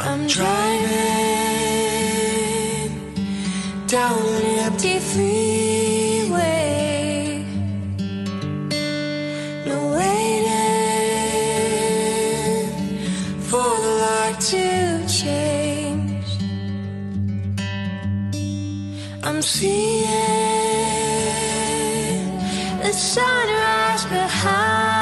I'm driving down an empty freeway. No waiting for the light to change. I'm seeing the sunrise behind.